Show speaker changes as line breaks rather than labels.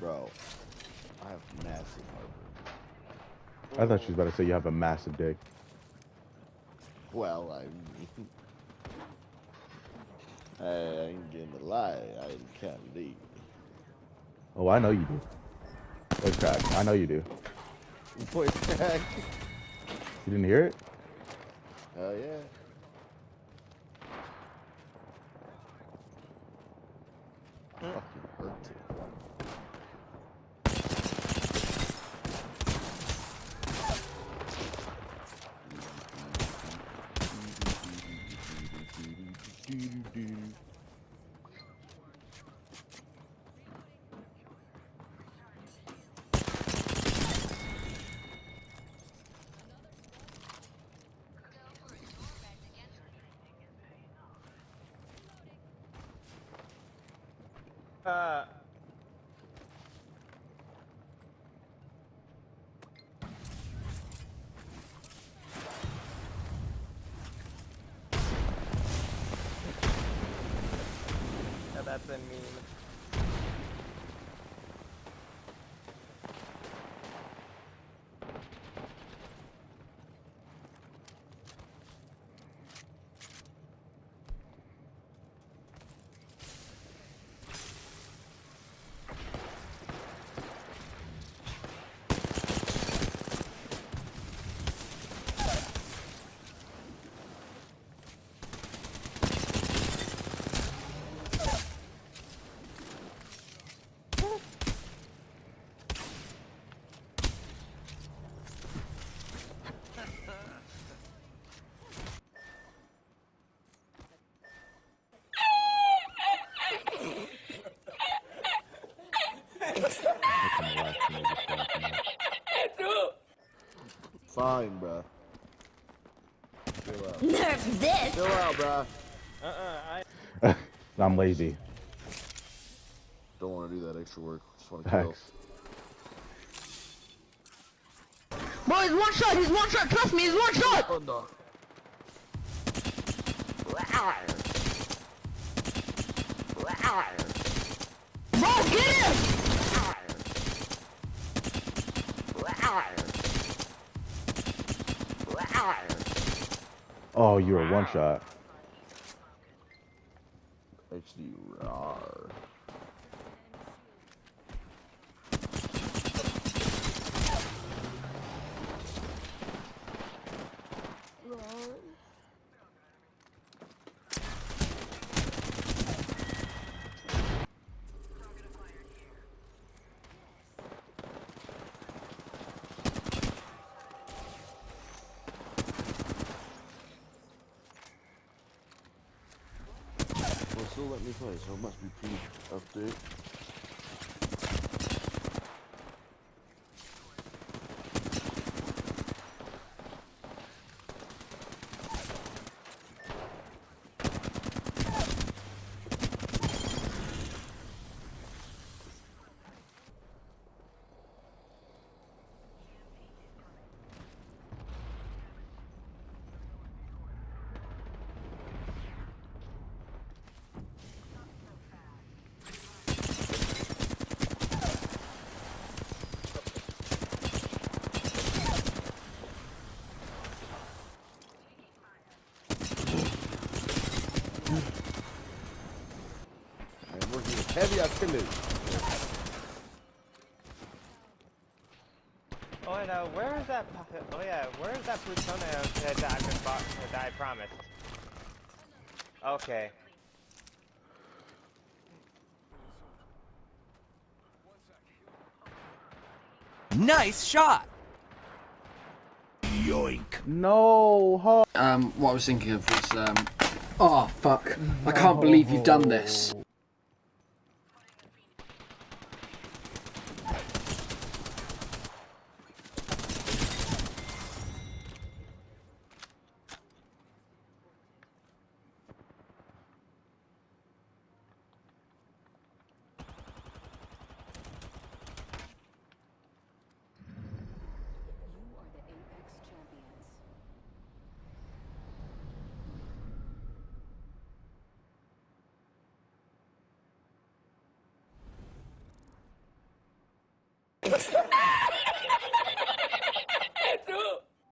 Bro, I have massive heartburn.
I thought she was about to say you have a massive dick.
Well, I mean, I ain't gonna lie, I can't leave.
Oh, I know you do. Voice crack. I know you do.
Voice crack.
You didn't hear it?
Hell yeah.
Uh. That's a meme.
Fine, bruh. Chill out.
Nerf this!
Chill out, bruh.
Uh-uh, I...
I'm lazy.
Don't want to do that extra work. Just want to kill.
Facts.
Bro, he's one shot, he's one shot, trust me, he's one shot!
Oh, no.
Bro, get him!
Oh, you were one shot.
HD rar. Still let me play, so it must be pre-update. I heavy artillery.
Oh, and uh, where is that... Oh, yeah, where is that plutonium that, that, I've been bought, that I promised? Okay.
Nice shot! Yoink.
No, ho-
Um, what I was thinking of was, um, oh fuck, I can't believe you've done this.